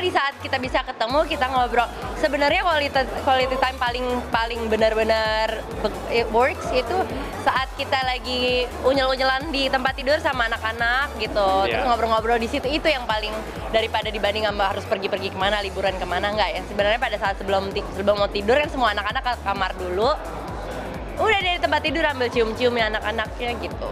di saat kita bisa ketemu kita ngobrol. Sebenarnya quality quality time paling paling benar-benar it works itu saat kita lagi unyel-unyelan di tempat tidur sama anak-anak gitu. Iya. Terus ngobrol-ngobrol di situ itu yang paling daripada dibanding sama harus pergi-pergi ke mana liburan ke mana nggak ya. Sebenarnya pada saat sebelum sebelum mau tidur kan semua anak-anak ke kamar dulu. Udah dari tempat tidur ambil cium-cium ya anak-anaknya gitu.